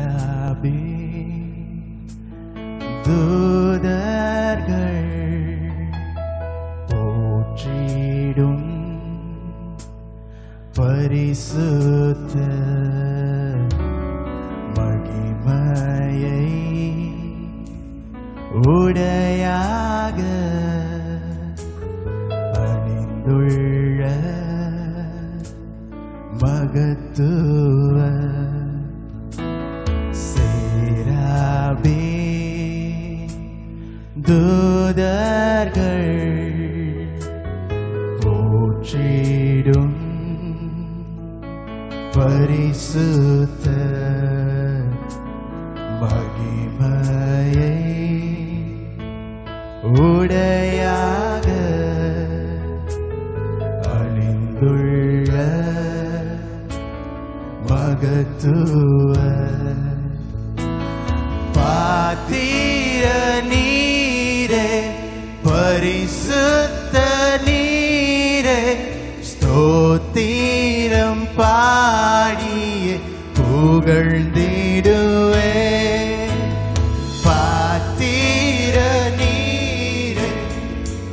சேராபே தூதர்கள் போற்றிடும் பரிசுத்த மகிமையை உடையாக அணிந்துள்ள மகத்துவ தூதர்கள் போற்றிடும் பரிசுத்த மகிமையை உடையாக அணிந்துள்ள மகத்துவ பாத்திர பரிசுத்த நீரே ஸ்தோத்திரம் பாடியே புகழ்ந்திடுவே. பாத்திர நீரே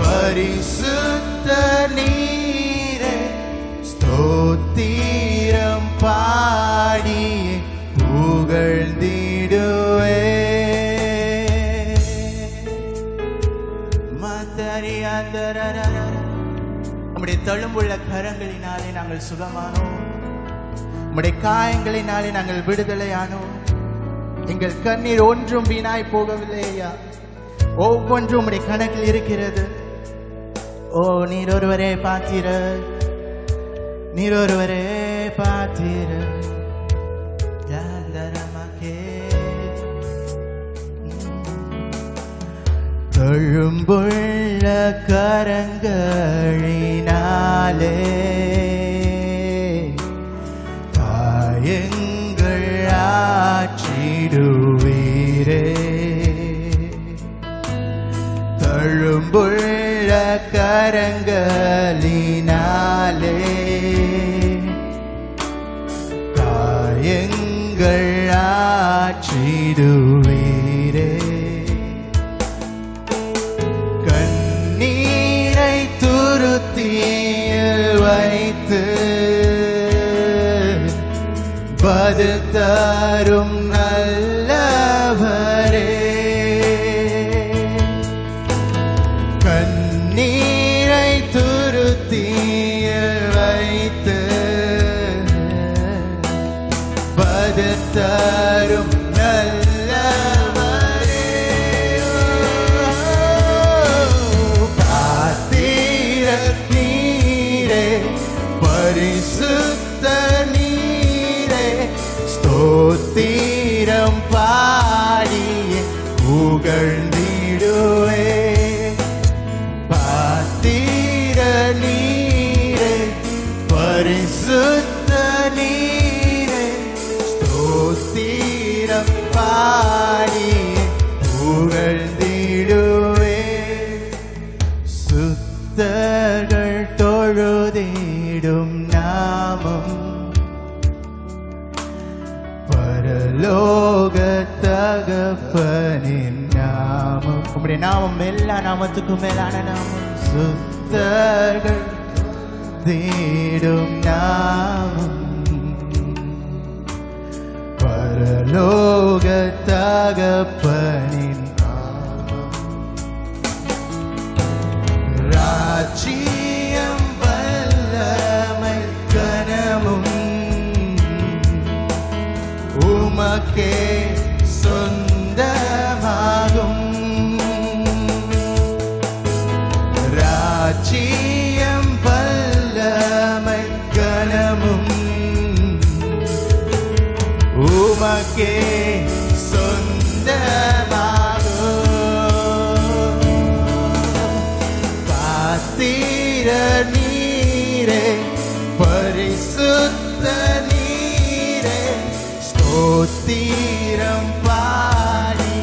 பரிசுத்த நீரே ஸ்தோத்திரம் பாடியே புகழ்ந்திடுவே. நம்முடைய தழும்புள்ள கரங்களினாலே நாங்கள் சுகமானோம். நம்முடைய காயங்களினாலே நாங்கள் விடுதலையானோம். எங்கள் கண்ணீர் ஒன்றும் வீணாய் போகவில்லை ஐயா. ஒவ்வொன்றும் உடைய கணக்கில் இருக்கிறது. ஓ நீர் ஒருவரே பாத்திர நீர் ஒருவரே பாத்திர ஜாந்தரமாக்கே. தழும்புள்ள கரங்களினாலே காயங்கள் ஆற்றிடுவீரே. தழும்புள்ள கரங்களினாலே காயங்கள் ஆற்றிடுவீரே. தீயில் வைத்து பதில் தரும் நல்லவரே. கண்ணீரை துருத்தியில் வைத்து பதில் புகழ்ந்திடுவே பாத்திர நீரே பரிசுத்த நீரே. ஸ்தோத்திரம் பரலோக தகப்பனின் நாமம் உம்முடைய நாமம் எல்லா நாமத்துக்கும் மேலான நாமம் சுத்தர்கள் தேடும் நாமம் பரலோக உமக்கே சொந்தமாகும் ராஜ்யம் வல்லமை கனமும் உமக்கே சொந்தமாகும் பாத்திர நீரே ஸ்தீரம் பாடி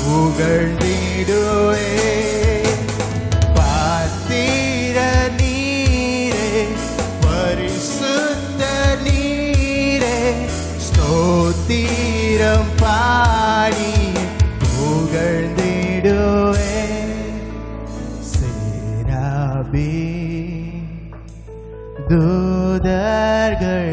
புகழ்ந்திடுவே பாத்திர நீரே பரிசுத்த நீரே ஸ்தோத்திரம் பாடி புகழ்ந்திடுவே சேராபி தூதர்கள்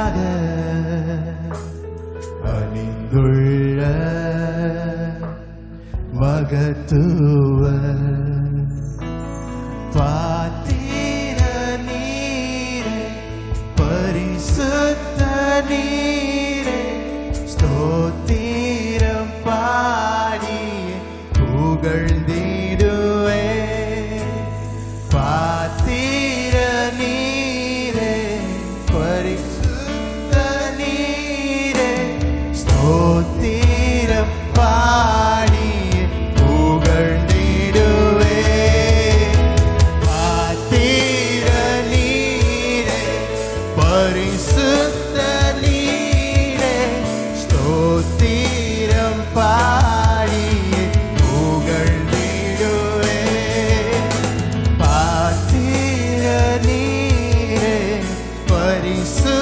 மகத்துவ பாத்திர நீரே பரிசுத்த நீரே பரிசுத்த நீரே ஸ்தோத்திரம் பாடிய புகழ்ந்திடுவே பாத்திர நீரே பரிசுத்த